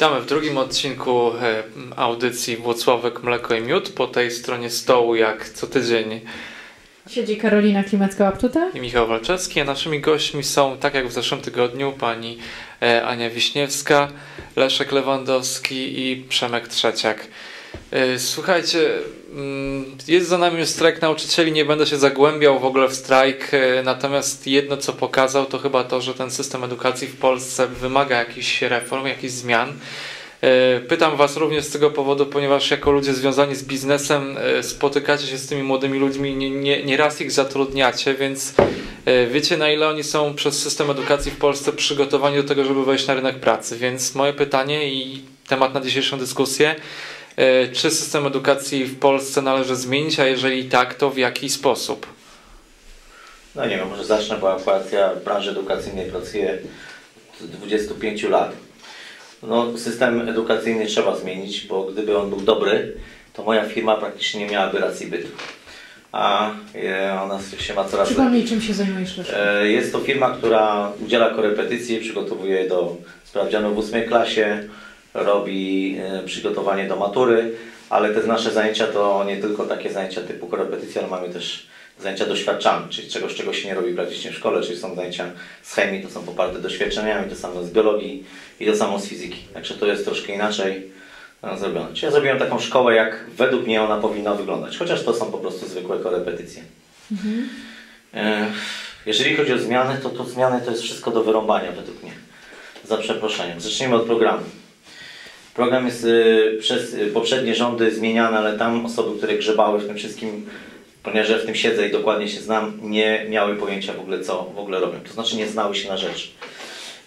Witamy w drugim odcinku e, audycji Włocławek Mleko i Miód. Po tej stronie stołu, jak co tydzień, Siedzi Karolina Klimacka-Łaptuta. i Michał Walczewski. A naszymi gośćmi są, tak jak w zeszłym tygodniu, pani e, Ania Wiśniewska, Leszek Lewandowski i Przemek Trzeciak. E, Słuchajcie, jest za nami strajk nauczycieli, nie będę się zagłębiał w ogóle w strajk, e, natomiast jedno co pokazał to chyba to, że ten system edukacji w Polsce wymaga jakichś reform, jakichś zmian. E, Pytam Was również z tego powodu, ponieważ jako ludzie związani z biznesem e, spotykacie się z tymi młodymi ludźmi, nie, nie, nie raz ich zatrudniacie, więc wiecie na ile oni są przez system edukacji w Polsce przygotowani do tego, żeby wejść na rynek pracy. Więc moje pytanie i temat na dzisiejszą dyskusję, czy system edukacji w Polsce należy zmienić, a jeżeli tak, to w jaki sposób? No nie wiem, może zacznę, bo akurat ja w branży edukacyjnej pracuję od 25 lat. No, system edukacyjny trzeba zmienić, bo gdyby on był dobry, to moja firma praktycznie nie miałaby racji bytu. A e, ona się ma coraz Przypomnij, czym się zajmujesz. E, Jest to firma, która udziela korepetycji, przygotowuje do sprawdzianu w ósmej klasie, robi e, przygotowanie do matury, ale te nasze zajęcia to nie tylko takie zajęcia typu korepetycja, ale mamy też zajęcia doświadczalne, czyli czegoś, czego się nie robi praktycznie w szkole, czyli są zajęcia z chemii, to są poparte doświadczeniami, to samo z biologii i to samo z fizyki. Także to jest troszkę inaczej e, zrobione. Czyli ja zrobiłem taką szkołę, jak według mnie ona powinna wyglądać, chociaż to są po prostu zwykłe korepetycje. E, Jeżeli chodzi o zmiany, to, to zmiany to jest wszystko do wyrąbania według mnie. Za przeproszeniem. Zacznijmy od programu. Program jest y, przez y, poprzednie rządy zmieniany, ale tam osoby, które grzebały w tym wszystkim, ponieważ w tym siedzę i dokładnie się znam, nie miały pojęcia w ogóle co w ogóle robią. To znaczy nie znały się na rzeczy.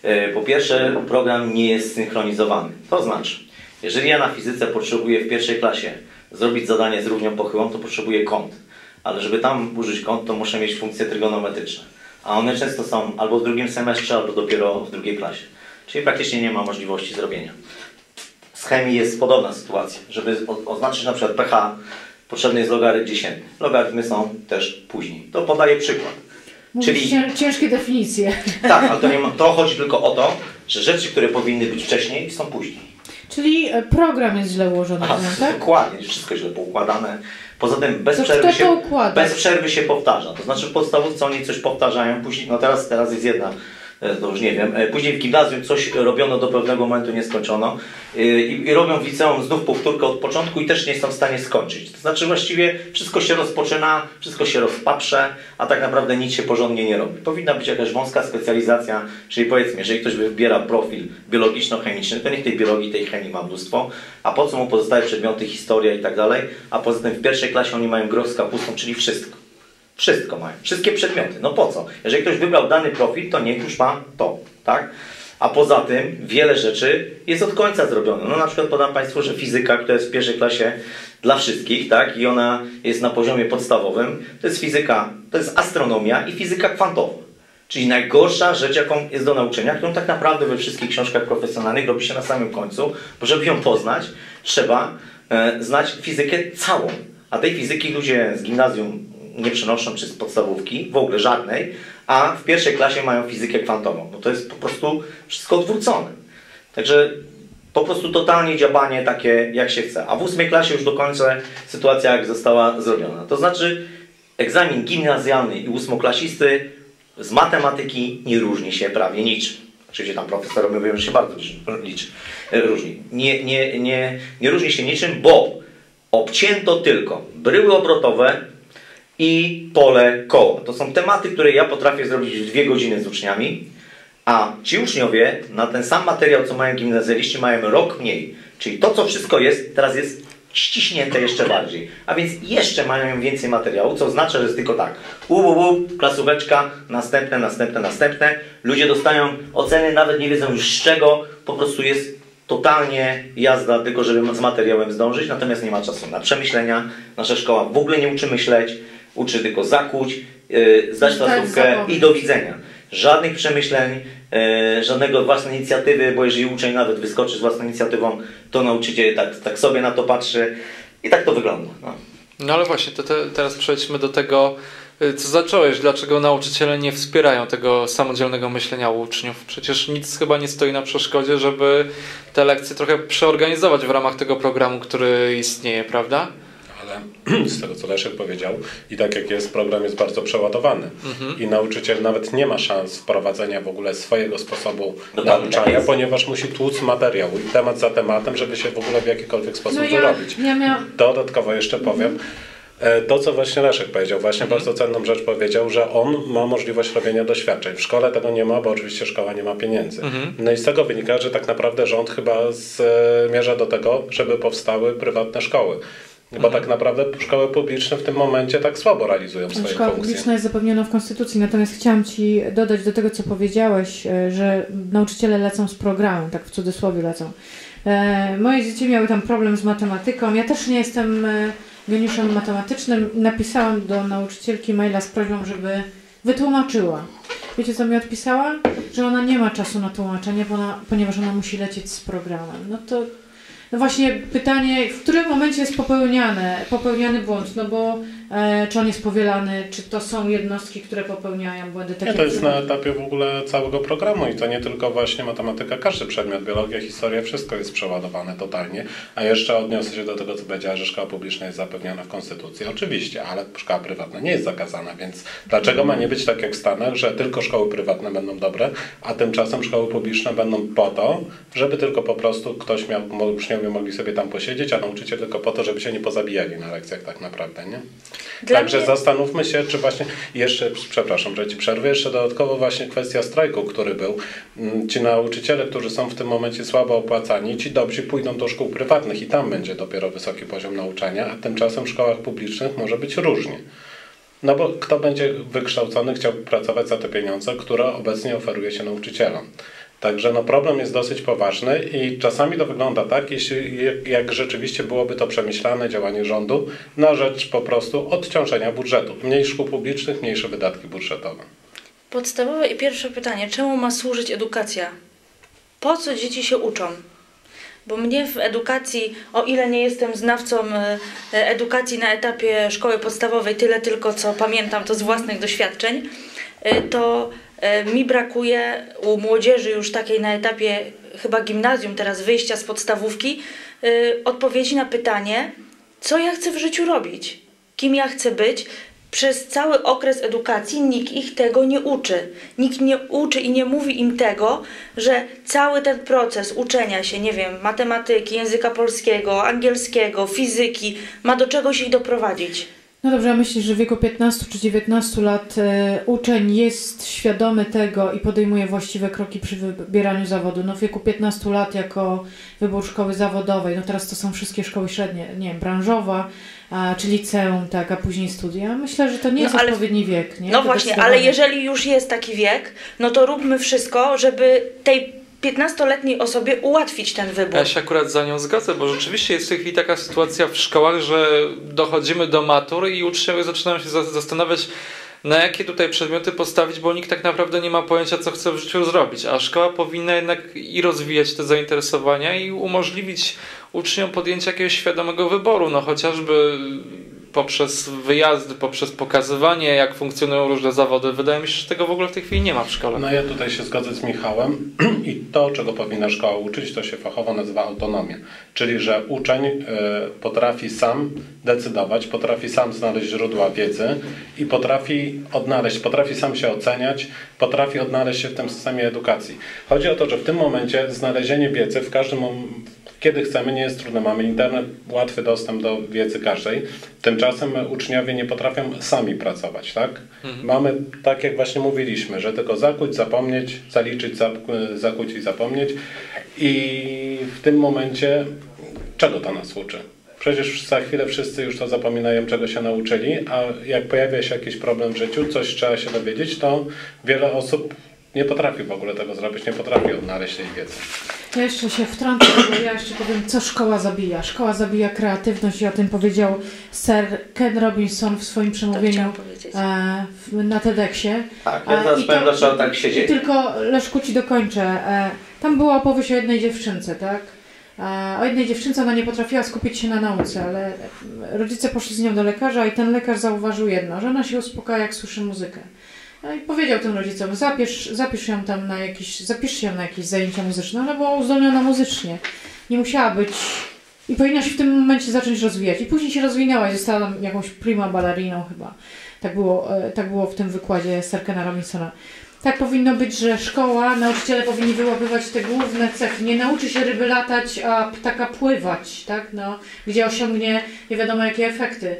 Y, Po pierwsze, program nie jest synchronizowany. To znaczy, jeżeli ja na fizyce potrzebuję w pierwszej klasie zrobić zadanie z równią pochyłą, to potrzebuję kąt. Ale żeby tam użyć kąt, to muszę mieć funkcje trygonometryczne. A one często są albo w drugim semestrze, albo dopiero w drugiej klasie. Czyli praktycznie nie ma możliwości zrobienia. Z chemii jest podobna sytuacja. Żeby oznaczyć na przykład pH, potrzebny jest logarytm dziesiętny. Logarytmy są też później. To podaję przykład. Mówisz czyli- cię- ciężkie definicje. Tak, ale to, nie ma, to chodzi tylko o to, że rzeczy, które powinny być wcześniej, są później. Czyli e, program jest źle ułożony, Aha, tak? dokładnie, wszystko źle poukładane. Poza tym bez To przerwy, się, bez przerwy się powtarza. To znaczy w podstawówce oni coś powtarzają, później, no teraz, teraz jest jedna, to już nie wiem, e, później w gimnazjum coś robiono do pewnego momentu, nie skończono e, i, robią w liceum znów powtórkę od początku i też nie są w stanie skończyć. To znaczy właściwie wszystko się rozpoczyna, wszystko się rozpaprze, a tak naprawdę nic się porządnie nie robi. Powinna być jakaś wąska specjalizacja, czyli powiedzmy, jeżeli ktoś wybiera profil biologiczno-chemiczny, to niech tej biologii, tej chemii ma mnóstwo, a po co mu pozostałe przedmioty, historia i tak dalej, a poza tym w pierwszej klasie oni mają groch z kapustą, czyli wszystko. Wszystko mają, wszystkie przedmioty. No po co? Jeżeli ktoś wybrał dany profil, to niech już ma to, tak? A poza tym wiele rzeczy jest od końca zrobione. No na przykład podam Państwu, że fizyka, która jest w pierwszej klasie dla wszystkich, tak? I ona jest na poziomie podstawowym, to jest fizyka, to jest astronomia i fizyka kwantowa. Czyli najgorsza rzecz, jaką jest do nauczenia, którą tak naprawdę we wszystkich książkach profesjonalnych robi się na samym końcu, bo żeby ją poznać, trzeba e, znać fizykę całą. A tej fizyki ludzie z gimnazjum nie przenoszą, czy podstawówki, w ogóle żadnej, a w pierwszej klasie mają fizykę kwantową. No to jest po prostu wszystko odwrócone. Także po prostu totalnie działanie takie, jak się chce. A w ósmej klasie już do końca sytuacja jak została zrobiona. To znaczy egzamin gimnazjalny i ósmoklasisty z matematyki nie różni się prawie niczym. Oczywiście tam profesorowie mówią, że się bardzo liczy, e, różni. Nie, nie, nie, nie różni się niczym, bo obcięto tylko bryły obrotowe i pole koła. To są tematy, które ja potrafię zrobić w dwie godziny z uczniami, a ci uczniowie na ten sam materiał, co mają gimnazjaliści, mają rok mniej. Czyli to, co wszystko jest, teraz jest ściśnięte jeszcze bardziej. A więc jeszcze mają więcej materiału, co oznacza, że jest tylko tak. UWW, klasóweczka, następne, następne, następne. Ludzie dostają oceny, nawet nie wiedzą już z czego. Po prostu jest totalnie jazda, tylko żeby z materiałem zdążyć, natomiast nie ma czasu na przemyślenia. Nasza szkoła w ogóle nie uczy myśleć, uczy tylko zakuć, yy, zdać Tak, klasówkę zapomnieć. i do widzenia. Żadnych przemyśleń, e, żadnego własnej inicjatywy, bo jeżeli uczeń nawet wyskoczy z własną inicjatywą, to nauczyciel tak, tak sobie na to patrzy i tak to wygląda. No. No ale właśnie, to te, teraz przejdźmy do tego, y, co zacząłeś, dlaczego nauczyciele nie wspierają tego samodzielnego myślenia u uczniów? Przecież nic chyba nie stoi na przeszkodzie, żeby te lekcje trochę przeorganizować w ramach tego programu, który istnieje, prawda? Z tego, co Leszek powiedział, i tak jak jest, program jest bardzo przeładowany. I nauczyciel nawet nie ma szans wprowadzenia w ogóle swojego sposobu tak nauczania, jest. ponieważ musi tłuc materiał i temat za tematem, żeby się w ogóle w jakikolwiek sposób No ja, wyrobić. ja miałam... Dodatkowo jeszcze powiem, e, to co właśnie Leszek powiedział, właśnie bardzo cenną rzecz powiedział, że on ma możliwość robienia doświadczeń. W szkole tego nie ma, bo oczywiście szkoła nie ma pieniędzy. No i z tego wynika, że tak naprawdę rząd chyba zmierza do tego, żeby powstały prywatne szkoły. Bo tak naprawdę szkoły publiczne w tym momencie tak słabo realizują swoje Szkoła funkcje. publiczna jest zapewniona w Konstytucji, natomiast chciałam Ci dodać do tego, co powiedziałeś, e, że nauczyciele lecą z programu, tak w cudzysłowie lecą. E, Moje dzieci miały tam problem z matematyką. Ja też nie jestem e, geniuszem matematycznym. Napisałam do nauczycielki maila z prośbą, żeby wytłumaczyła. Wiecie, co mi odpisała? Że ona nie ma czasu na tłumaczenie, bo ona, ponieważ ona musi lecieć z programem. No to no właśnie pytanie, w którym momencie jest popełniane, popełniany błąd, no bo czy on jest powielany, czy to są jednostki, które popełniają błędy takie Nie, to jest na etapie w ogóle całego programu i to nie tylko właśnie matematyka, każdy przedmiot, biologia, historia, wszystko jest przeładowane totalnie. A jeszcze odniosę się do tego, co powiedziała, że szkoła publiczna jest zapewniona w Konstytucji. Oczywiście, ale szkoła prywatna nie jest zakazana, więc dlaczego ma nie być tak jak w Stanach, że tylko szkoły prywatne będą dobre, a tymczasem szkoły publiczne będą po to, żeby tylko po prostu ktoś miał, uczniowie mogli sobie tam posiedzieć, a nauczyciel tylko po to, żeby się nie pozabijali na lekcjach tak naprawdę, nie? Dla Także mnie- zastanówmy się, czy właśnie jeszcze, przepraszam, że ci przerwę, jeszcze dodatkowo właśnie kwestia strajku, który był. Mm, Ci nauczyciele, którzy są w tym momencie słabo opłacani, ci dobrzy pójdą do szkół prywatnych i tam będzie dopiero wysoki poziom nauczania, a tymczasem w szkołach publicznych może być różnie. No bo kto będzie wykształcony, chciał pracować za te pieniądze, które obecnie oferuje się nauczycielom. Także no problem jest dosyć poważny i czasami to wygląda tak, jeśli, jak- rzeczywiście byłoby to przemyślane działanie rządu na rzecz po prostu odciążenia budżetu. Mniej szkół publicznych, mniejsze wydatki budżetowe. Podstawowe i pierwsze pytanie, czemu ma służyć edukacja? Po co dzieci się uczą? Bo mnie w edukacji, o ile nie jestem znawcą e, e, edukacji na etapie szkoły podstawowej, tyle tylko co pamiętam to z własnych doświadczeń, e, to mi brakuje u młodzieży już takiej na etapie chyba gimnazjum, teraz wyjścia z podstawówki, e, odpowiedzi na pytanie, co ja chcę w życiu robić, kim ja chcę być. Przez cały okres edukacji nikt ich tego nie uczy. Nikt nie uczy i nie mówi im tego, że cały ten proces uczenia się, nie wiem, matematyki, języka polskiego, angielskiego, fizyki, ma do czegoś ich doprowadzić. No dobrze, a myślisz, że w wieku 15 czy 19 lat e, uczeń jest świadomy tego i podejmuje właściwe kroki przy wybieraniu zawodu? No w wieku 15 lat jako wybór szkoły zawodowej, no teraz to są wszystkie szkoły średnie, nie wiem, branżowa, a, czy liceum, tak, a później studia. Myślę, że to nie No jest ale- odpowiedni wiek, nie? No Do właśnie, ale jeżeli już jest taki wiek, no to róbmy wszystko, żeby tej 15-letniej osobie ułatwić ten wybór. Ja się akurat za nią zgadzam, bo rzeczywiście jest w tej chwili taka sytuacja w szkołach, że dochodzimy do matur i uczniowie zaczynają się za- zastanawiać, na jakie tutaj przedmioty postawić, bo nikt tak naprawdę nie ma pojęcia, co chce w życiu zrobić. A szkoła powinna jednak i rozwijać te zainteresowania i umożliwić uczniom podjęcie jakiegoś świadomego wyboru, no chociażby poprzez wyjazdy, poprzez pokazywanie, jak funkcjonują różne zawody. Wydaje mi się, że tego w ogóle w tej chwili nie ma w szkole. No ja tutaj się zgodzę z Michałem i to, czego powinna szkoła uczyć, to się fachowo nazywa autonomia. Czyli, że uczeń e, potrafi sam decydować, potrafi sam znaleźć źródła wiedzy i potrafi odnaleźć, potrafi sam się oceniać, potrafi odnaleźć się w tym systemie edukacji. Chodzi o to, że w tym momencie znalezienie wiedzy w każdym kiedy chcemy, nie jest trudne. Mamy internet, łatwy dostęp do wiedzy każdej. Tymczasem uczniowie nie potrafią sami pracować, tak? Mamy, tak jak właśnie mówiliśmy, że tylko zakuć, zapomnieć, zaliczyć, zakuć i zapomnieć. I w tym momencie czego to nas uczy? Przecież za chwilę wszyscy już to zapominają, czego się nauczyli, a jak pojawia się jakiś problem w życiu, coś trzeba się dowiedzieć, to wiele osób nie potrafi w ogóle tego zrobić, nie potrafi odnaleźć tej wiedzy. Ja jeszcze się wtrącę, bo ja jeszcze powiem, co szkoła zabija. Szkoła zabija kreatywność i o tym powiedział Sir Ken Robinson w swoim przemówieniu e, w- na TEDxie. Tak, ja teraz i powiem, dlaczego tak się dzieje. tylko Leszku ci dokończę. E, tam była opowieść o jednej dziewczynce, tak? A o jednej dziewczynce ona nie potrafiła skupić się na nauce, ale rodzice poszli z nią do lekarza i ten lekarz zauważył jedno, że ona się uspokaja jak słyszy muzykę. No i powiedział tym rodzicom, zapisz, zapisz ją tam na jakieś, zapisz się na jakieś zajęcia muzyczne. Ona była uzdolniona muzycznie. Nie musiała być i powinna się w tym momencie zacząć rozwijać. I później się rozwinęła i została tam jakąś prima balleriną chyba. Tak było, e, tak było w tym wykładzie Serkena Robinsona. Tak powinno być, że szkoła, nauczyciele powinni wyłapywać te główne cechy. Nie nauczy się ryby latać, a ptaka pływać, tak? No, gdzie osiągnie nie wiadomo jakie efekty.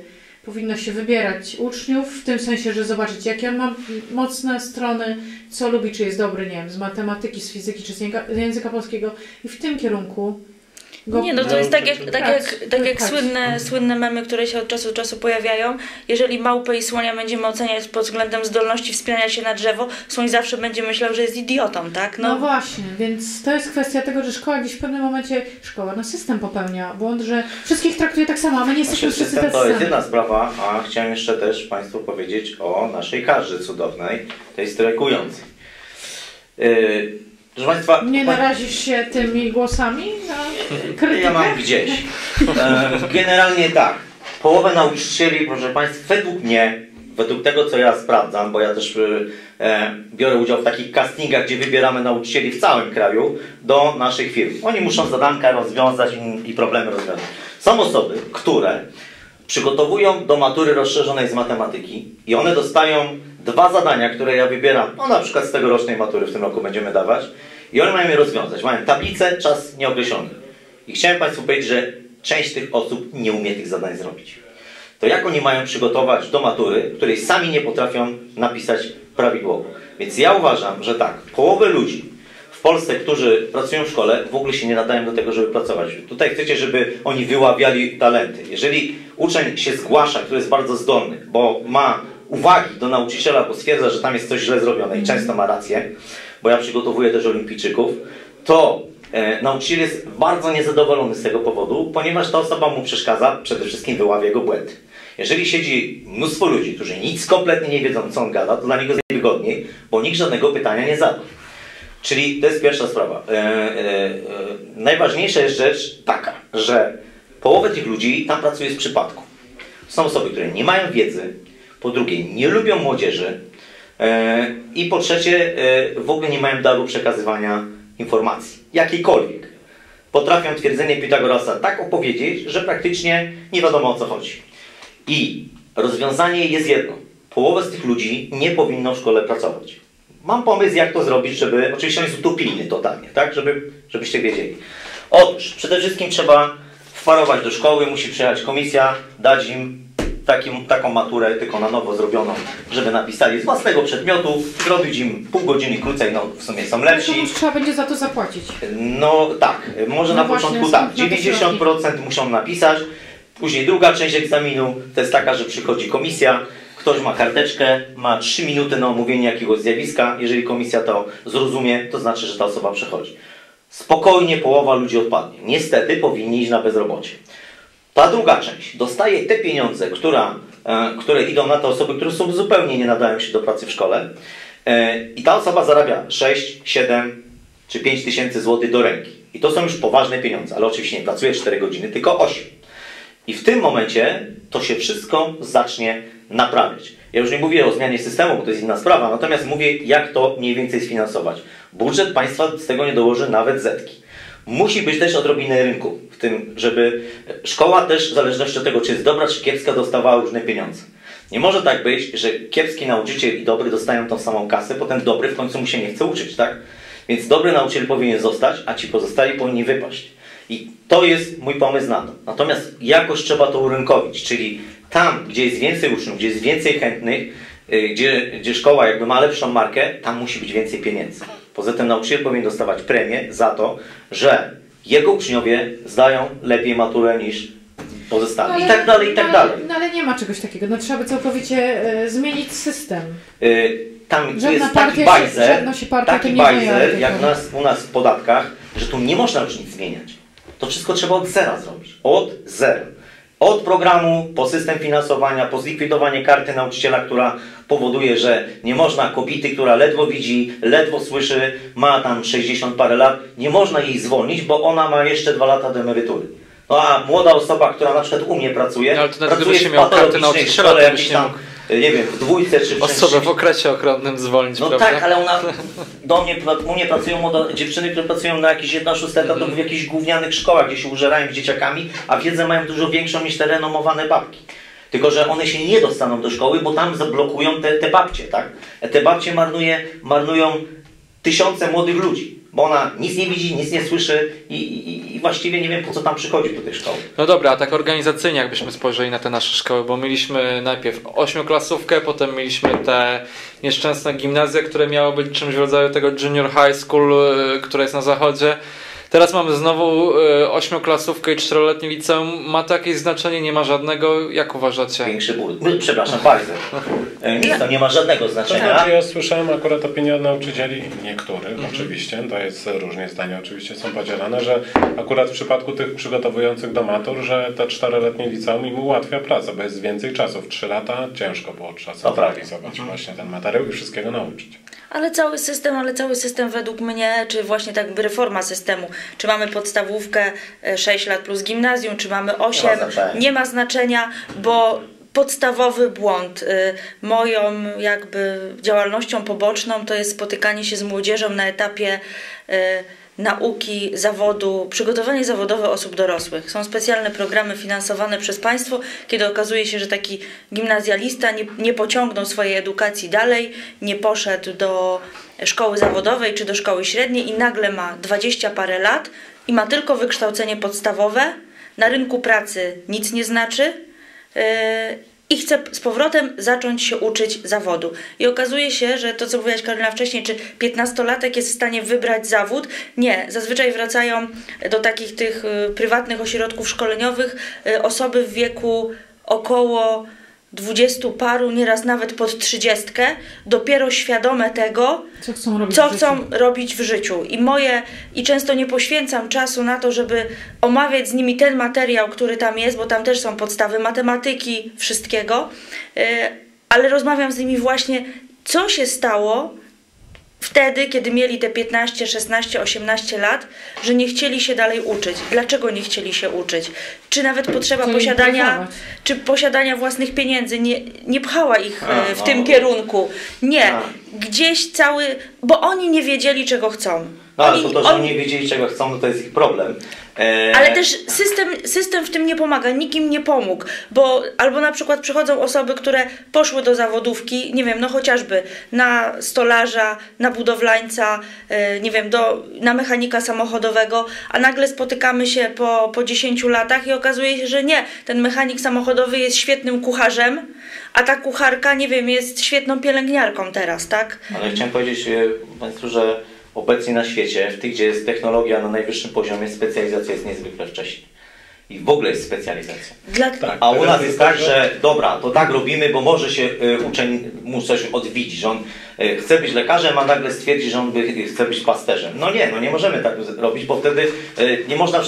Powinno się wybierać uczniów w tym sensie, że zobaczyć, jakie on ma mocne strony, co lubi, czy jest dobry, nie wiem, z matematyki, z fizyki, czy z języka, polskiego i w tym kierunku Nie, no to jest tak jak, tak jak, tak jak Tak. słynne, słynne memy, które się od czasu do czasu pojawiają. Jeżeli małpę i słonia będziemy oceniać pod względem zdolności wspinania się na drzewo, słoń zawsze będzie myślał, że jest idiotą, tak? No. właśnie, więc to jest kwestia tego, że szkoła gdzieś w pewnym momencie, szkoła, no system popełnia błąd, że wszystkich traktuje tak samo, a my nie jesteśmy Znaczy, wszyscy system tacy to jest jedna sprawa, a chciałem jeszcze też Państwu powiedzieć o naszej karze cudownej, tej strajkującej. Yy, proszę Państwa, Nie narazisz się tymi głosami na krytykę? ja mam gdzieś. E, generalnie tak, połowę nauczycieli, proszę Państwa, według mnie, według tego co ja sprawdzam, bo ja też y, e, biorę udział w takich castingach, gdzie wybieramy nauczycieli w całym kraju do naszych firm. Oni muszą zadanka rozwiązać i, i problemy rozwiązać. Są osoby, które przygotowują do matury rozszerzonej z matematyki i one dostają dwa zadania, które ja wybieram, no na przykład z tegorocznej matury w tym roku będziemy dawać i one mają je rozwiązać. Mają tablicę, czas nieokreślony. I chciałem Państwu powiedzieć, że część tych osób nie umie tych zadań zrobić. To jak oni mają przygotować do matury, której sami nie potrafią napisać prawidłowo? Więc ja uważam, że tak, połowę ludzi Polsce, którzy pracują w szkole, w ogóle się nie nadają do tego, żeby pracować. Tutaj chcecie, żeby oni wyławiali talenty. Jeżeli uczeń się zgłasza, który jest bardzo zdolny, bo ma uwagi do nauczyciela, bo stwierdza, że tam jest coś źle zrobione i często ma rację, bo ja przygotowuję też olimpijczyków, to e, nauczyciel jest bardzo niezadowolony z tego powodu, ponieważ ta osoba mu przeszkadza, przede wszystkim wyławia jego błędy. Jeżeli siedzi mnóstwo ludzi, którzy nic kompletnie nie wiedzą, co on gada, to dla niego jest najwygodniej, bo nikt żadnego pytania nie zada. Czyli to jest pierwsza sprawa. E, e, e, najważniejsza jest rzecz taka, że połowę tych ludzi tam pracuje z przypadku. Są osoby, które nie mają wiedzy, po drugie nie lubią młodzieży i po trzecie w ogóle nie mają daru przekazywania informacji, jakiejkolwiek. Potrafią twierdzenie Pitagorasa tak opowiedzieć, że praktycznie nie wiadomo o co chodzi. I rozwiązanie jest jedno. Połowę z tych ludzi nie powinno w szkole pracować. Mam pomysł, jak to zrobić, żeby. Oczywiście on jest utopijny totalnie, tak? Żeby, żebyście wiedzieli. Otóż, przede wszystkim trzeba wparować do szkoły, musi przyjechać komisja, dać im takim, taką maturę, tylko na nowo zrobioną, żeby napisali z własnego przedmiotu, zrobić im pół godziny krócej, no w sumie są lepsi. już trzeba będzie za to zapłacić. No tak, może No na właśnie, początku tak, na to 90% muszą napisać, później druga część egzaminu to jest taka, że przychodzi komisja, ktoś ma karteczkę, ma 3 minuty na omówienie jakiegoś zjawiska, jeżeli komisja to zrozumie, to znaczy, że ta osoba przechodzi. Spokojnie połowa ludzi odpadnie. Niestety powinni iść na bezrobocie. Ta druga część dostaje te pieniądze, która, e, które idą na te osoby, które są zupełnie nie nadają się do pracy w szkole e, i ta osoba zarabia 6, 7 czy 5 tysięcy złotych do ręki. I to są już poważne pieniądze, ale oczywiście nie pracuje 4 godziny, tylko 8. I w tym momencie to się wszystko zacznie naprawiać. Ja już nie mówię o zmianie systemu, bo to jest inna sprawa, natomiast mówię, jak to mniej więcej sfinansować. Budżet państwa z tego nie dołoży nawet zetki. Musi być też odrobinę rynku w tym, żeby szkoła też, w zależności od tego, czy jest dobra, czy kiepska, dostawała różne pieniądze. Nie może tak być, że kiepski nauczyciel i dobry dostają tą samą kasę, potem dobry w końcu mu się nie chce uczyć, tak? Więc dobry nauczyciel powinien zostać, a ci pozostali powinni wypaść. I to jest mój pomysł na to. Natomiast jakoś trzeba to urynkowić, czyli tam, gdzie jest więcej uczniów, gdzie jest więcej chętnych, y, gdzie, gdzie szkoła jakby ma lepszą markę, tam musi być więcej pieniędzy. Poza tym nauczyciel powinien dostawać premię za to, że jego uczniowie zdają lepiej maturę niż pozostali. I tak dalej, i tak no, dalej. No ale nie ma czegoś takiego. No trzeba by całkowicie e, zmienić system. Y, Tam Żadna jest taki się- bajzer, żadna się partia taki bajzer jak pory. nas, u nas w podatkach, że tu nie można już nic zmieniać. To wszystko trzeba od zera zrobić. Od zera. Od programu, po system finansowania, po zlikwidowanie karty nauczyciela, która powoduje, że nie można kobiety, która ledwo widzi, ledwo słyszy, ma tam 60 parę lat, nie można jej zwolnić, bo ona ma jeszcze dwa lata do emerytury. No a młoda osoba, która na przykład u mnie pracuje, No, ale to pracuje w patologicznej szkole nie tam, mógł nie wiem, w dwójce czy w Osobę w okresie ochronnym zwolnić, no prawda? tak, ale ona, do mnie, u mnie pracują młode dziewczyny, które pracują na jakieś 1 6 etatów Mhm. w jakichś gównianych szkołach, gdzie się użerają z dzieciakami, a wiedzę mają dużo większą niż te renomowane babki. Tylko, że one się nie dostaną do szkoły, bo tam zablokują te, te babcie, tak? Te babcie marnuje, marnują tysiące młodych ludzi, bo ona nic nie widzi, nic nie słyszy i, i, i właściwie nie wiem, po co tam przychodzi do tej szkoły. No dobra, a tak organizacyjnie jakbyśmy spojrzeli na te nasze szkoły, bo mieliśmy najpierw ośmioklasówkę, potem mieliśmy te nieszczęsne gimnazja, które miało być czymś w rodzaju tego junior high school, y, które jest na zachodzie. Teraz mamy znowu y, ośmioklasówkę i czteroletnie liceum. Ma to jakieś znaczenie? Nie ma żadnego? Jak uważacie? Większy ból. My- Przepraszam bardzo. E, Nic to nie ma żadnego To znaczenia. znaczy, ja słyszałem akurat opinie od nauczycieli, niektórych oczywiście, to jest różnie zdania oczywiście są podzielane, że akurat w przypadku tych przygotowujących do matur, że te czteroletnie liceum im ułatwia pracę, bo jest więcej czasu. W trzy lata ciężko było czasem prawda. zrealizować właśnie ten materiał i wszystkiego nauczyć. Ale cały system, ale cały system według mnie, czy właśnie tak reforma systemu, czy mamy podstawówkę e, 6 lat plus gimnazjum, czy mamy 8, znaczenia. nie ma znaczenia, bo podstawowy błąd y, moją jakby działalnością poboczną to jest spotykanie się z młodzieżą na etapie y, nauki zawodu, przygotowanie zawodowe osób dorosłych. Są specjalne programy finansowane przez państwo, kiedy okazuje się, że taki gimnazjalista nie, nie pociągnął swojej edukacji dalej, nie poszedł do szkoły zawodowej czy do szkoły średniej i nagle ma 20 parę lat i ma tylko wykształcenie podstawowe, na rynku pracy nic nie znaczy, yy, i chce z powrotem zacząć się uczyć zawodu. I okazuje się, że to, co mówiłaś Karolina wcześniej, czy 15-latek jest w stanie wybrać zawód? Nie. Zazwyczaj wracają do takich tych y, prywatnych ośrodków szkoleniowych y, osoby w wieku około 20 paru, nieraz nawet pod 30, dopiero świadome tego, Co chcą robić co w życiu? chcą robić w życiu. I moje, i często nie poświęcam czasu na to, żeby omawiać z nimi ten materiał, który tam jest, bo tam też są podstawy matematyki, wszystkiego, yy, ale rozmawiam z nimi właśnie, co się stało wtedy, kiedy mieli te 15, 16, 18 lat, że nie chcieli się dalej uczyć. Dlaczego nie chcieli się uczyć? Czy nawet potrzeba posiadania, czy posiadania własnych pieniędzy nie, nie pchała ich A, e, w no. tym kierunku? Nie. A. Gdzieś cały, bo oni nie wiedzieli, czego chcą. No ale oni, to, to, że oni- nie wiedzieli czego chcą, no to jest ich problem. E, ale też system, system w tym nie pomaga, nikim nie pomógł, bo albo na przykład przychodzą osoby, które poszły do zawodówki, nie wiem, no chociażby na stolarza, na budowlańca, e, nie wiem, do, na mechanika samochodowego, a nagle spotykamy się po, po 10 latach i okazuje się, że nie, ten mechanik samochodowy jest świetnym kucharzem, a ta kucharka, nie wiem, jest świetną pielęgniarką teraz, tak? Ale chciałem powiedzieć e, Państwu, że obecnie na świecie, w tych, gdzie jest technologia na najwyższym poziomie, specjalizacja jest niezwykle wcześnie. I w ogóle jest specjalizacja. Dla, Tak. A u nas jest tak, tak, że dobra, to tak robimy, bo może się y, uczeń mu coś odwiedzić, że on chce być lekarzem, a nagle stwierdzi, że on by, y, chce być pasterzem. No nie, no nie możemy tak robić, bo wtedy y, nie, można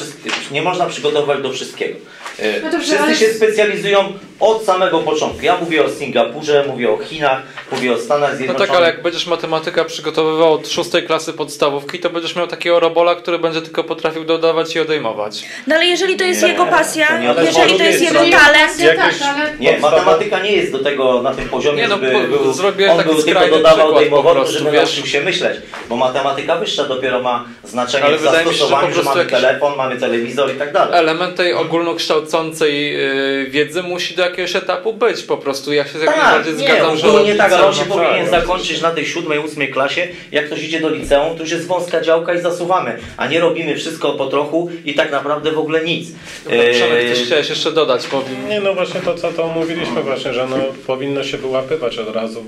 nie można przygotowywać do wszystkiego. Y, No dobrze, Wszyscy ale- się specjalizują od samego początku. Ja mówię o Singapurze, mówię o Chinach, mówię o Stanach No Zjednoczonych. tak, ale jak będziesz matematyka przygotowywał od szóstej klasy podstawówki, to będziesz miał takiego robola, który będzie tylko potrafił dodawać i odejmować. no ale jeżeli to jest Nie, jego to pasja, to jeżeli to jest To jego nie- talent, Ja Jakieś- tak, ale Nie, matematyka nie jest do tego na tym poziomie, Nie, no, żeby po- był, zrobiłem on taki był tylko skrajny dodawał przykład odejmował, po prostu, żeby wiesz. nauczył się myśleć. Bo matematyka wyższa dopiero ma znaczenie Ale w wydaje mi się, że zastosowaniu, że, mamy telefon, mamy telewizor i tak dalej. Element tej ogólnokształcącej yy, wiedzy musi do jakiegoś etapu być po prostu. Ja się jak Tak, najbardziej nie, zgadzam, że ogólnie tak, ale on się powinien zakończyć na tej siódmej, ósmej klasie. Jak ktoś idzie do liceum, to już jest wąska działka i zasuwamy, a nie robimy wszystko po trochu i tak naprawdę w ogóle nic. Dobra, Przemek, Eee, coś chciałeś jeszcze dodać, powiem. Nie, no właśnie to, co to mówiliśmy właśnie, że no, powinno się wyłapywać od razu.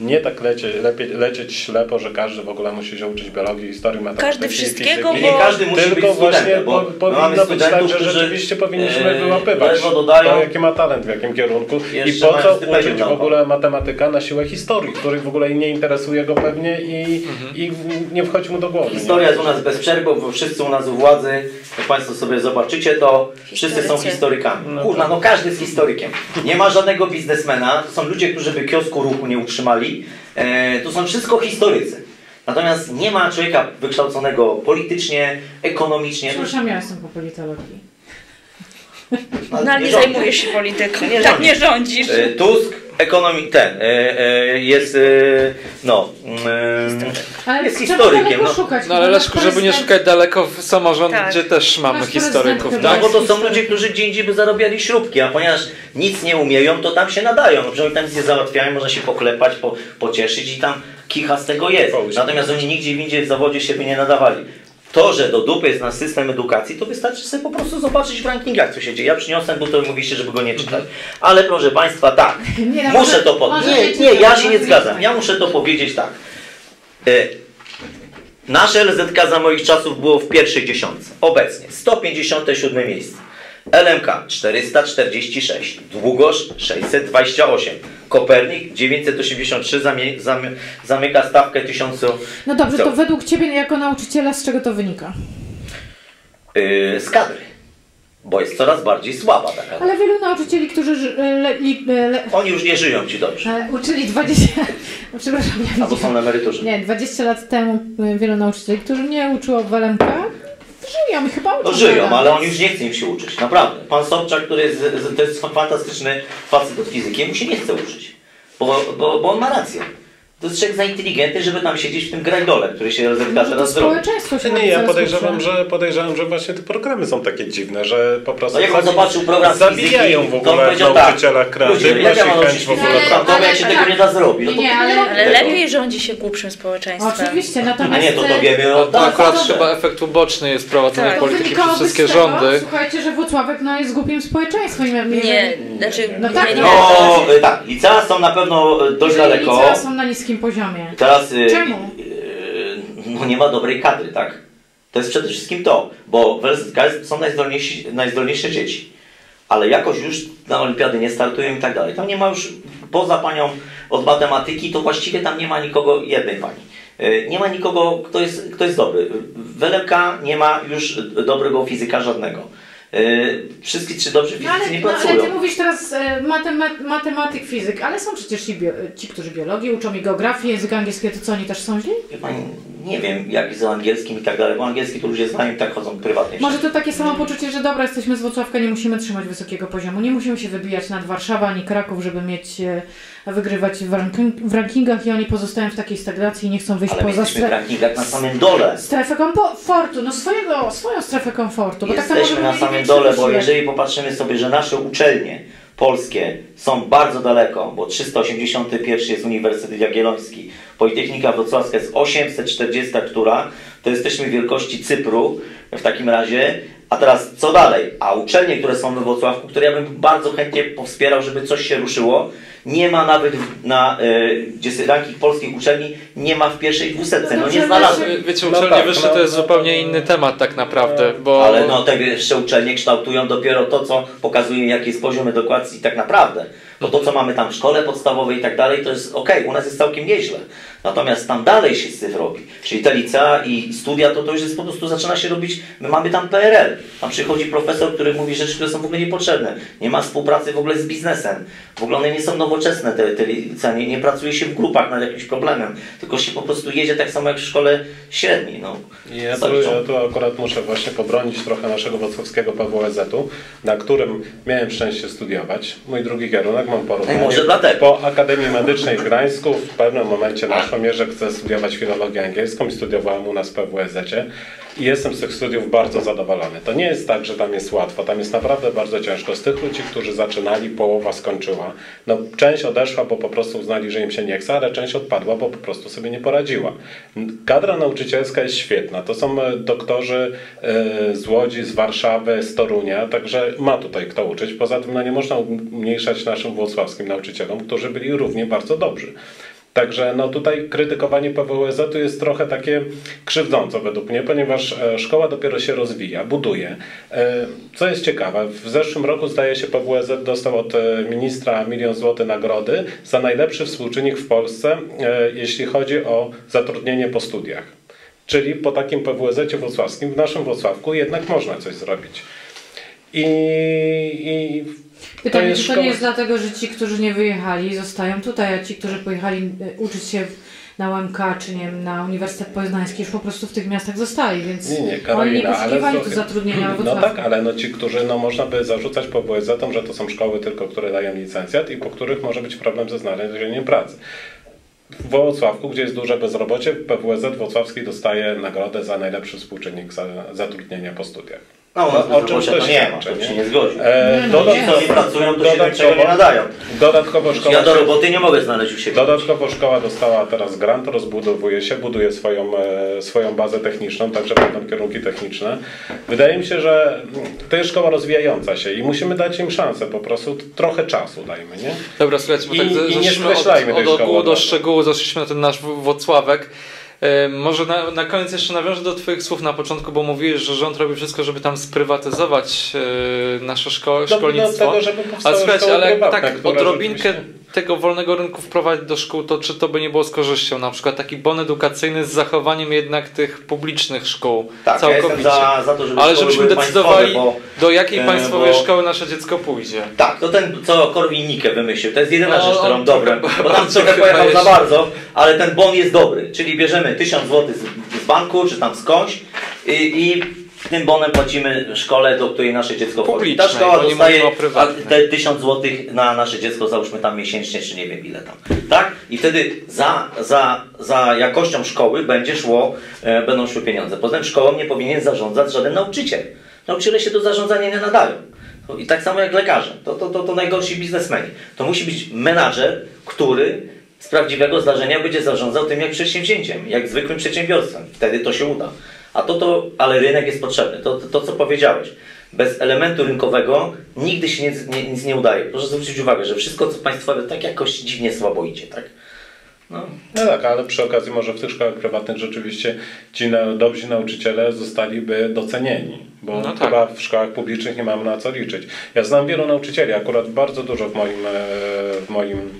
Nie tak lecieć, lepiej, lecieć ślepo, że każdy w ogóle musi się uczyć biologii, historii, matematyki, Każdy wszystkiego, I fizyki. nie każdy musi Tylko być właśnie studentem, bo po, powinno być tak, że którzy, rzeczywiście powinniśmy e, wyłapywać dodają. to, jaki ma talent, w jakim kierunku i po co uczyć w ogóle matematyka na siłę historii, której w ogóle nie interesuje go pewnie i, i nie wchodzi mu do głowy. Historia jest u nas bez przerwy, bo wszyscy u nas u władzy, jak Państwo sobie zobaczycie, to wszyscy są historykami. No Kurna, no każdy jest historykiem. Nie ma żadnego biznesmena, to są ludzie, którzy by kiosku ruchu nie utrzymali, to są wszystko historycy. Natomiast nie ma człowieka wykształconego politycznie, ekonomicznie. Przepraszam, ja jestem po politologii. No, No ale nie zajmujesz się polityką, Nie tak rządzisz. nie rządzisz. E, Tusk, ekonomi, ten, e, e, jest, e, no, e, Ale Jest historykiem, no. No ale Leszku, żeby nie szukać daleko w samorząd, Tak. gdzie też mamy historyków, prezydent No tak? bo to są ludzie, którzy gdzie indziej by zarabiali śrubki, a ponieważ nic nie umieją, to tam się nadają. No, tam nic nie załatwiają, można się poklepać, po, pocieszyć i tam kicha z tego jest. Natomiast oni nigdzie indziej w zawodzie się by nie nadawali. To, że do dupy jest nasz system edukacji, to wystarczy sobie po prostu zobaczyć w rankingach, co się dzieje. Ja przyniosłem, bo to mówiście, żeby go nie czytać. Ale proszę Państwa, tak, Nie, muszę może- to po... może Nie, nie nie, ja się nie zgadzam. Ja muszę to powiedzieć tak. E, Nasze LZK za moich czasów było w pierwszej dziesiątce. Obecnie 157 miejsce. LMK 446, Długosz 628, Kopernik 983 zamie, zamie, zamyka stawkę 1000 No dobrze, to według Ciebie jako nauczyciela z czego to wynika? yy, z kadry, bo jest coraz bardziej słaba ta kadra. Ale wielu nauczycieli, którzy le, li, le, Oni już nie żyją ci dobrze, e, uczyli 20... No, przepraszam, ja albo są na emeryturze. Nie, 20 lat temu e, wielu nauczycieli, którzy nie uczyło w LMK, żyją i chyba uczą No żyją, ale on już nie chce im się uczyć, naprawdę. Pan Sobczak, który jest, to jest fantastyczny facet od fizyki, mu się nie chce uczyć, bo, bo, bo on ma rację. To jest człowiek za inteligentny, żeby tam siedzieć w tym grajdole, który się Może to teraz zrobi. społeczeństwo się Nie, robi ja podejrzewam, że podejrzewam, że właśnie te programy są takie dziwne, że po prostu No jak on zobaczył program zabijają fizyki, w to ogóle tak, nauczycielach Ludzie, kreatywność i chęć w ogóle to jak się tego tak. nie da zrobić, no to Nie, nie ale- lepiej rządzi się głupszym społeczeństwem. Oczywiście, natomiast... A nie, to to wiemy To od dawna. akurat chyba efekt uboczny jest prowadzonej Tak. To polityki przez wszystkie tego, rządy. Słuchajcie, że Włocławek no, jest głupim społeczeństwem. Nie, znaczy, No tak, nie, nie. No e, tak, licea są na pewno e, dość daleko. Licea są na niskim poziomie. Teraz e, Czemu? e, no nie ma dobrej kadry, tak? To jest przede wszystkim to, bo w LZK są najzdolniejsze dzieci, ale jakoś już na olimpiady nie startują i tak dalej. Tam nie ma już, poza panią od matematyki, to właściwie tam nie ma nikogo, jednej pani. Nie ma nikogo, kto jest, kto jest dobry. W LMK nie ma już dobrego fizyka żadnego. E, Wszyscy trzy dobrzy No ale, fizycy nie no, ale pracują. ty mówisz teraz e, matem- matematyk, fizyk, ale są przecież i bio, ci, którzy biologię uczą i geografię, język angielski, to co oni też są źli? Wie Pani, nie wiem jak z angielskim i tak dalej, bo angielski to ludzie znają tak chodzą prywatnie. Może to takie samo poczucie, że dobra, jesteśmy z Włocławka, nie musimy trzymać wysokiego poziomu, nie musimy się wybijać nad Warszawę ani Kraków, żeby mieć, e, wygrywać w, ranking, w rankingach i oni pozostają w takiej stagnacji i nie chcą wyjść Ale poza jesteśmy w strefę. rankingach na samym dole. Strefę komfortu, no swojego, swoją strefę komfortu. Bo tak Jesteśmy żeby na samym dole, bo jeżeli popatrzymy sobie, że nasze uczelnie polskie są bardzo daleko, bo 381 jest Uniwersytet Jagielloński, Politechnika Wrocławska jest 840, która to jesteśmy wielkości Cypru w takim razie. A teraz co dalej? A uczelnie, które są we Wrocławku, które ja bym bardzo chętnie powspierał, żeby coś się ruszyło, nie ma nawet w- na, y, gdzie jest ranking polskich uczelni, nie ma w pierwszej dwusetce, no nie znalazłem. Wie- Wiecie, No uczelnie tak, wyższe no, to jest no, zupełnie no, inny temat tak naprawdę, bo... Ale no te wyższe uczelnie kształtują dopiero to, co pokazuje, jaki jest poziom edukacji tak naprawdę. Bo to, co mamy tam w szkole podstawowej i tak dalej, to jest ok, u nas jest całkiem nieźle. Natomiast tam dalej się z tym robi. Czyli te licea i studia, to to już jest po prostu, zaczyna się robić, my mamy tam PRL. Tam przychodzi profesor, który mówi rzeczy, które są w ogóle niepotrzebne. Nie ma współpracy w ogóle z biznesem. W ogóle one nie są nowoczesne, te, te licea. Nie, nie pracuje się w grupach nad jakimś problemem. Tylko się po prostu jedzie tak samo jak w szkole średniej. No. Ja tu, ja tu akurat muszę właśnie pobronić trochę naszego wrocławskiego PWSZ-u, na którym miałem szczęście studiować. Mój drugi kierunek, mam porównanie. No może dlatego. Po Akademii Medycznej w Gdańsku w pewnym momencie naszło mnie, że chcę studiować filologię angielską i studiowałem u nas w PWSZ-cie i jestem z tych studiów bardzo zadowolony. To nie jest tak, że tam jest łatwo, tam jest naprawdę bardzo ciężko. Z tych ludzi, którzy zaczynali, połowa skończyła. No, część odeszła, bo po prostu uznali, że im się nie chce, ale część odpadła, bo po prostu sobie nie poradziła. Kadra nauczycielska jest świetna. To są e, doktorzy e, z Łodzi, z Warszawy, z Torunia, także ma tutaj kto uczyć. Poza tym no, nie można umniejszać naszym włocławskim nauczycielom, którzy byli równie bardzo dobrzy. Także no tutaj krytykowanie PWSZ-u jest trochę takie krzywdzące według mnie, ponieważ e, szkoła dopiero się rozwija, buduje. E, Co jest ciekawe, w zeszłym roku zdaje się PWSZ dostał od e, ministra milion złotych nagrody za najlepszy współczynnik w Polsce, jeśli chodzi o zatrudnienie po studiach. Czyli po takim PWSZ wrocławskim, w naszym Wrocławku jednak można coś zrobić. I, i Pytanie, czy to szkoła- nie jest dlatego, że ci, którzy nie wyjechali, zostają tutaj, a ci, którzy pojechali e, uczyć się na UMK, czy nie wiem, na Uniwersytet Poznański, już po prostu w tych miastach zostali, więc Nie, nie, oni nie Karolina, ale poszukiwali tu zatrudnienia w No tak, ale no ci, którzy, no można by zarzucać PWSZ-om, że to są szkoły tylko, które dają licencjat i po których może być problem ze znalezieniem pracy. W Wrocławku, gdzie jest duże bezrobocie, PWSZ Wrocławski dostaje nagrodę za najlepszy współczynnik za, zatrudnienia po studiach. No O- czym to nie ma, to nie? się nie zgodzi. E, Nie, no dodat- nie. Ci, co nie pracują, to się niczego nie dodatkowo, nadają. dodatkowo szkoła Ja do roboty nie mogę znaleźć u siebie. Dodatkowo szkoła dostała teraz grant, rozbudowuje się, buduje swoją, e, swoją bazę techniczną, także będą kierunki techniczne. Wydaje mi się, że to jest szkoła rozwijająca się i musimy dać im szansę, po prostu trochę czasu dajmy, nie? Dobra, słuchajcie, bo I- tak i nie zeszliśmy skreślajmy od, tej od szkoły ogółu do szczegółu, zeszliśmy na ten nasz Włocławek. E, Może na, na koniec jeszcze nawiążę do Twoich słów na początku, bo mówiłeś, że rząd robi wszystko, żeby tam sprywatyzować e, nasze szko- szkolnictwo. do tego, żeby Ale słuchajcie, ale tak odrobinkę tego wolnego rynku wprowadzić do szkół, to czy to by nie było z korzyścią? Na przykład taki bon edukacyjny z zachowaniem jednak tych publicznych szkół Tak, ja całkowicie. jestem za, za to, żeby Ale żebyśmy decydowali, bo do jakiej e, państwowej bo- szkoły nasze dziecko pójdzie. Tak, to ten, co Korwin-Mikke wymyślił, to jest jedyna No, rzecz, którą trochę bo tam trochę pojechał za jest. bardzo, ale ten bon jest dobry, czyli bierzemy 1000 zł z, z banku, czy tam skądś i, i tym bonem płacimy szkole, do której nasze dziecko chodzi. Ta szkoła dostaje te 1000 zł na nasze dziecko, załóżmy tam miesięcznie, czy nie wiem ile tam. Tak? I wtedy za, za, za jakością szkoły będzie szło, e, będą szły pieniądze. Potem szkołą nie powinien zarządzać żaden nauczyciel. Nauczyciele się do zarządzania nie nadają. To I tak samo jak lekarze. To, to, to, to najgorsi biznesmeni. To musi być menadżer, który z prawdziwego zdarzenia będzie zarządzał tym jak przedsięwzięciem, jak zwykłym przedsiębiorstwem. Wtedy to się uda. A to, to, ale rynek jest potrzebny. To, to, to co powiedziałeś. Bez elementu rynkowego nigdy się nic nie, nic nie udaje. Proszę zwrócić uwagę, że wszystko co państwowe tak jakoś dziwnie słabo idzie. Tak? No. No tak, ale przy okazji może w tych szkołach prywatnych rzeczywiście ci na, dobrzy nauczyciele zostaliby docenieni, bo No tak. chyba w szkołach publicznych nie mamy na co liczyć. Ja znam wielu nauczycieli, akurat bardzo dużo w moim, e, w moim,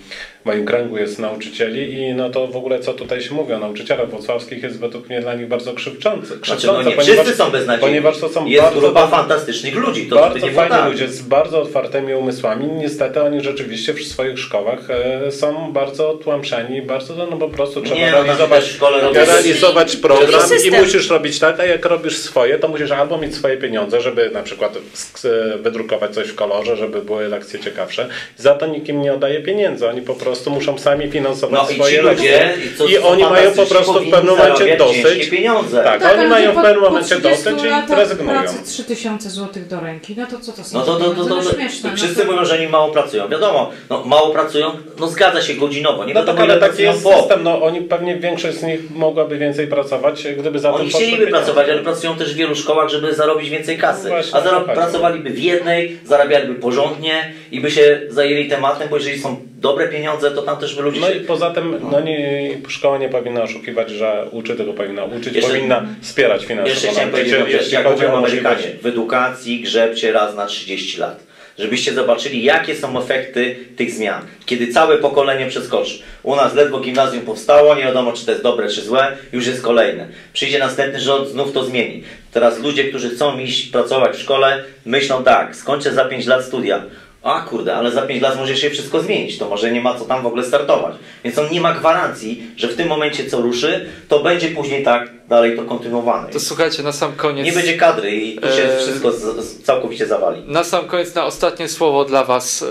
moim kręgu jest nauczycieli i no to w ogóle co tutaj się mówi o nauczycielach wrocławskich jest według mnie dla nich bardzo krzywdzące. Znaczy, krzywdzące no nie ponieważ, wszyscy są beznadziejni. ponieważ to są jest bardzo grupa fantastycznych ludzi. To bardzo nie fajni tak. ludzie z bardzo otwartymi umysłami. Niestety oni rzeczywiście w swoich szkołach e, są bardzo tłamszeni, bardzo no po prostu trzeba Nie, no, realizować, robią- realizować program i musisz robić tak, a jak robisz swoje, to musisz albo mieć swoje pieniądze, żeby na przykład e, wydrukować coś w kolorze, żeby były lekcje ciekawsze. Za to nikim nie oddaje pieniędzy. Oni po prostu muszą sami finansować No i swoje ci ludzie, i, I oni mają po prostu w pewnym momencie dosyć. pieniądze. Tak, Tak, oni mają w pewnym momencie 30 dosyć i rezygnują. pracy 3000 zł do ręki, no to co to są No to, to, to, to, No to, śmieszne. wszyscy no to... mówią, że oni mało pracują. Wiadomo, no, mało pracują, no zgadza się godzinowo. Nie No wiadomo, tak, ale taki jest po. system. No, oni pewnie większość z nich mogłaby więcej pracować, gdyby za Oni chcieliby pracować, ale pracują też w wielu szkołach, żeby zarobić więcej kasy. No A to pracowaliby w jednej, zarabialiby porządnie i by się zajęli tematem, bo jeżeli są dobre pieniądze, to tam też by ludzie No się... i poza tym no nie, szkoła nie powinna oszukiwać, że uczy, tylko powinna uczyć, Jeszcze- powinna wspierać finansowo Jeszcze chciałem powiedzieć, jedną rzecz, jeśli jak chodzi mówią o Amerykanie, w edukacji grzebcie raz na 30 lat. Żebyście zobaczyli, jakie są efekty tych zmian. Kiedy całe pokolenie przeskoczy. U nas ledwo gimnazjum powstało, nie wiadomo, czy to jest dobre, czy złe, już jest kolejne. Przyjdzie następny rząd, znów to zmieni. Teraz ludzie, którzy chcą iść pracować w szkole, myślą tak, skończę za 5 lat studia. A kurde, ale za 5 lat może się wszystko zmienić, to może nie ma co tam w ogóle startować. Więc on nie ma gwarancji, że w tym momencie co ruszy, to będzie później tak dalej to kontynuowane. To słuchajcie, na sam koniec. Nie będzie kadry i tu się Eee. wszystko z, z, całkowicie zawali. Na sam koniec, na ostatnie słowo dla Was. Yy,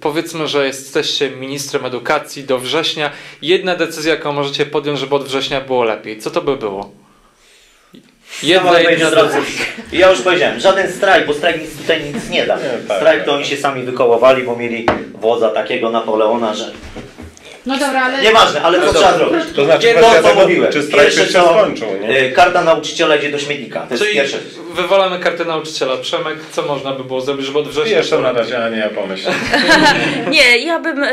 powiedzmy, że jesteście ministrem edukacji do września. Jedna decyzja, jaką możecie podjąć, żeby od września było lepiej. Co to by było? Ja, Jedna, powiedzieć jedyna ja już powiedziałem, żaden strajk, bo strajk nic tutaj nic nie da. Tak, strajk tak. to oni się sami wykołowali, bo mieli wodza takiego Napoleona, że... No dobra, ale... Nieważne, ale co No trzeba dobra. zrobić? To znaczy to, kwestia co tego, mówiłem. czy strajk Pierwsze się co, skończył, nie? e, Karta nauczyciela idzie do śmietnika. To jest Czyli pierwsze. wywalamy kartę nauczyciela. Przemek, co można by było zrobić, żeby od września... jeszcze na razie, a nie ja pomyślę. Nie, ja bym e,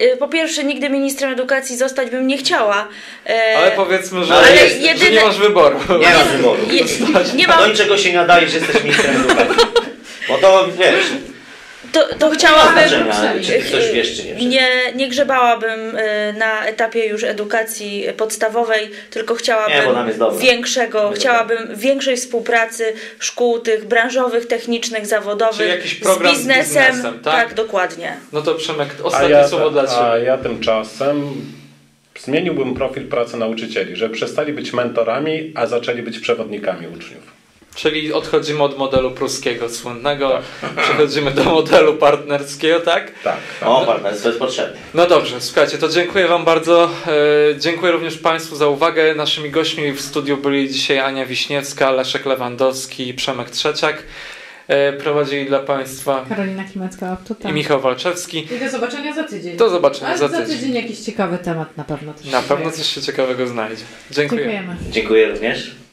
e, po pierwsze nigdy ministrem edukacji zostać bym nie chciała. E, Ale powiedzmy, że, Ale że jedyne- nie masz wyboru. Nie ma wyboru. je, nie A do mam, niczego się nie nadaje, że jesteś ministrem edukacji. Bo to wiesz, to, to nie ma chciałabym. czy coś wiesz, czy nie wiesz. Nie, nie grzebałabym e, na etapie już edukacji podstawowej, tylko Nie, chciałabym dobrze. większego, Nie, chciałabym większej współpracy szkół tych branżowych, technicznych, zawodowych Czyli jakiś program z z biznesem. biznesem, tak? dokładnie. No to Przemek, A ostatnie ja, słowo dla a Ciebie. ja tymczasem zmieniłbym profil pracy nauczycieli, że przestali być mentorami, a zaczęli być przewodnikami uczniów. Czyli odchodzimy od modelu pruskiego słynnego, Tak. przechodzimy do modelu partnerskiego, tak? Tak. O, partnerstwo jest potrzebne. No dobrze, słuchajcie, to dziękuję Wam bardzo. E, dziękuję również Państwu za uwagę. Naszymi gośćmi w studiu byli dzisiaj Ania Wiśniewska, Leszek Lewandowski i Przemek Trzeciak. E, prowadzili dla Państwa Karolina Kimecka-Optuta. i Michał Walczewski. I do zobaczenia za tydzień. Do zobaczenia Ale za za tydzień. tydzień jakiś ciekawy temat na pewno też Na się pewno coś się ciekawego znajdzie. Dziękuję. Dziękujemy. Dziękuję również.